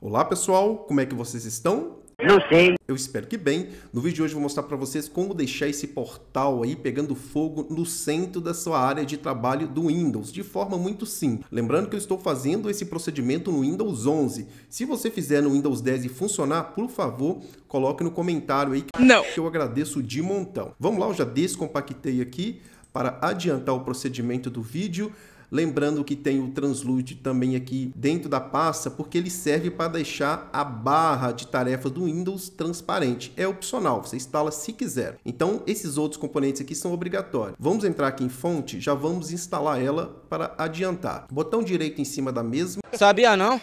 Olá pessoal, como é que vocês estão? Não sei. Eu espero que bem. No vídeo de hoje eu vou mostrar para vocês como deixar esse portal aí pegando fogo no centro da sua área de trabalho do Windows, de forma muito simples. Lembrando que eu estou fazendo esse procedimento no Windows 11. Se você fizer no Windows 10 e funcionar, por favor, coloque no comentário aí Não. que eu agradeço de montão. Vamos lá, eu já descompactei aqui para adiantar o procedimento do vídeo. Lembrando que tem o Translude também aqui dentro da pasta, porque ele serve para deixar a barra de tarefa do Windows transparente. É opcional, você instala se quiser. Então, esses outros componentes aqui são obrigatórios. Vamos entrar aqui em fonte, já vamos instalar ela para adiantar. Botão direito em cima da mesma Sabia não?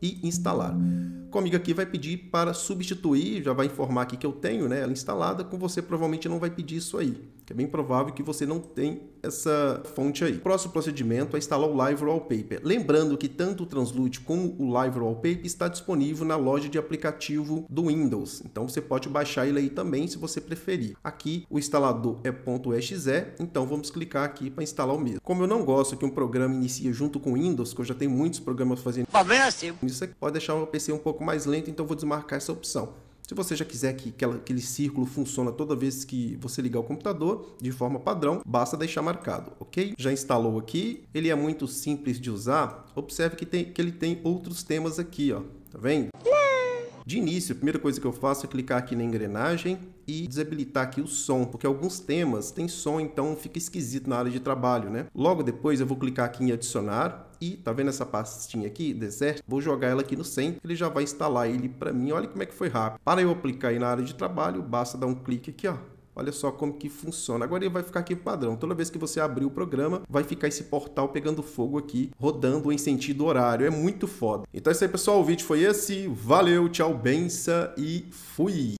e instalar. Comigo aqui vai pedir para substituir, já vai informar aqui que eu tenho né, ela instalada, com você provavelmente não vai pedir isso aí, que é bem provável que você não tem essa fonte aí. Próximo procedimento é instalar o Live Wallpaper. Lembrando que tanto o Translute como o Live Wallpaper está disponível na loja de aplicativo do Windows, então você pode baixar ele aí também se você preferir. Aqui o instalador é .exe, então vamos clicar aqui para instalar o mesmo. Como eu não gosto que um programa inicie junto com o Windows, que eu já tenho muitos programas fazendo seu. isso aqui pode deixar o PC um pouco mais lento, então vou desmarcar essa opção. Se você já quiser que aquele círculo funcione toda vez que você ligar o computador, de forma padrão, basta deixar marcado, ok? Já instalou aqui, ele é muito simples de usar. Observe que, tem, que ele tem outros temas aqui, ó. Tá vendo? De início, a primeira coisa que eu faço é clicar aqui na engrenagem e desabilitar aqui o som, porque alguns temas têm som, então fica esquisito na área de trabalho, né? Logo depois eu vou clicar aqui em adicionar e tá vendo essa pastinha aqui, deserto? Vou jogar ela aqui no centro, ele já vai instalar ele para mim. Olha como é que foi rápido. Para eu aplicar aí na área de trabalho, basta dar um clique aqui, ó. Olha só como que funciona. Agora ele vai ficar aqui padrão. Toda vez que você abrir o programa, vai ficar esse portal pegando fogo aqui, rodando em sentido horário. É muito foda. Então é isso aí, pessoal. O vídeo foi esse. Valeu, tchau, benção e fui!